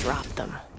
Drop them.